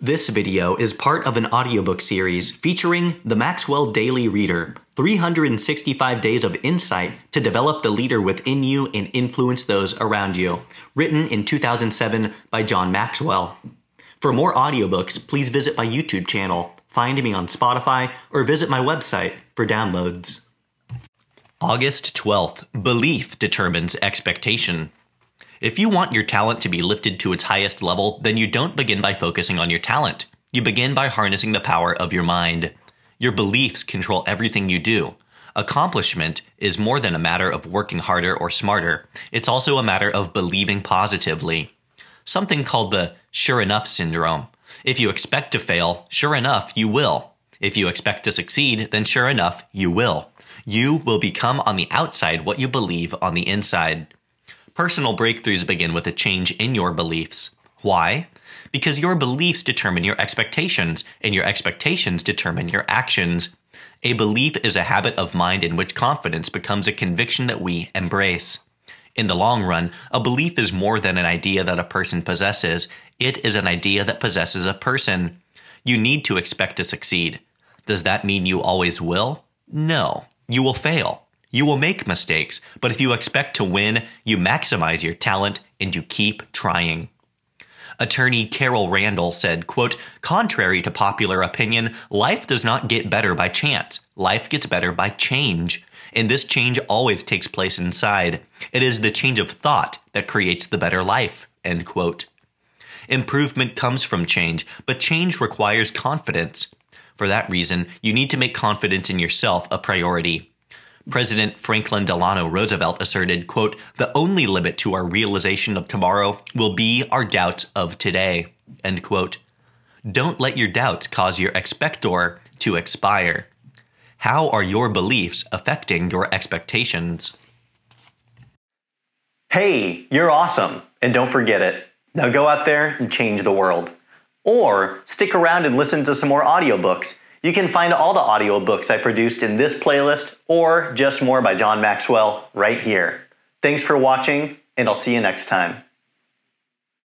This video is part of an audiobook series featuring the Maxwell Daily Reader 365 Days of Insight to Develop the Leader Within You and Influence Those Around You, written in 2007 by John Maxwell. For more audiobooks, please visit my YouTube channel, find me on Spotify, or visit my website for downloads. August 12th Belief determines expectation. If you want your talent to be lifted to its highest level, then you don't begin by focusing on your talent. You begin by harnessing the power of your mind. Your beliefs control everything you do. Accomplishment is more than a matter of working harder or smarter, it's also a matter of believing positively. Something called the sure enough syndrome. If you expect to fail, sure enough, you will. If you expect to succeed, then sure enough, you will. You will become on the outside what you believe on the inside. Personal breakthroughs begin with a change in your beliefs. Why? Because your beliefs determine your expectations, and your expectations determine your actions. A belief is a habit of mind in which confidence becomes a conviction that we embrace. In the long run, a belief is more than an idea that a person possesses, it is an idea that possesses a person. You need to expect to succeed. Does that mean you always will? No. You will fail. You will make mistakes, but if you expect to win, you maximize your talent and you keep trying. Attorney Carol Randall said, quote, Contrary to popular opinion, life does not get better by chance. Life gets better by change. And this change always takes place inside. It is the change of thought that creates the better life. End quote. Improvement comes from change, but change requires confidence. For that reason, you need to make confidence in yourself a priority. President Franklin Delano Roosevelt asserted, quote, the only limit to our realization of tomorrow will be our doubts of today, end quote. Don't let your doubts cause your expector to expire. How are your beliefs affecting your expectations? Hey, you're awesome, and don't forget it. Now go out there and change the world. Or stick around and listen to some more audiobooks. You can find all the audiobooks I produced in this playlist or just more by John Maxwell right here. Thanks for watching, and I'll see you next time.